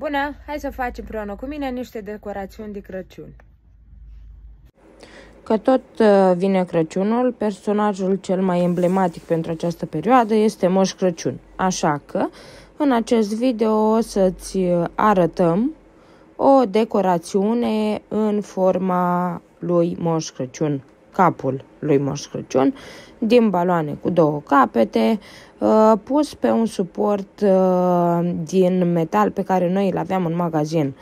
Bună! Hai să facem împreună cu mine niște decorațiuni de Crăciun. Că tot uh, vine Crăciunul, personajul cel mai emblematic pentru această perioadă este Moș Crăciun. Așa că, în acest video o să-ți arătăm o decorațiune în forma lui Moș Crăciun, capul lui Moș Crăciun, din baloane cu două capete, uh, pus pe un suport uh, din metal pe care noi îl aveam în magazin.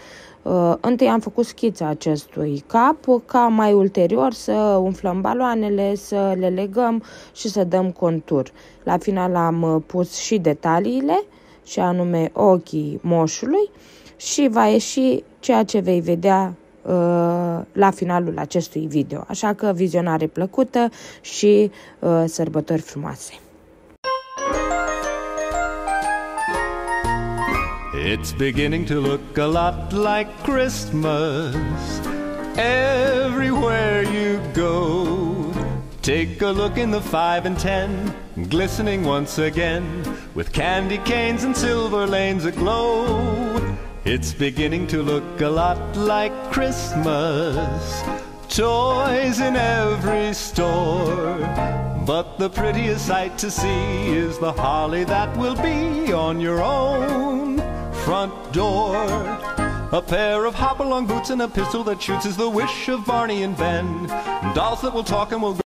Uh, întâi am făcut schița acestui cap ca mai ulterior să umflăm baloanele, să le legăm și să dăm contur. La final am pus și detaliile, și anume ochii moșului și va ieși ceea ce vei vedea Uh, la finalul acestui video. Așa că vizionare plăcută și uh, sărbători frumoase! It's beginning to look a lot like Christmas everywhere you go. Take a look in the five and ten, glistening once again, with candy canes and silver lanes aglow. It's beginning to look a lot like Christmas. Toys in every store. But the prettiest sight to see is the holly that will be on your own front door. A pair of hop-along boots and a pistol that shoots is the wish of Barney and Ben. Dolls that will talk and will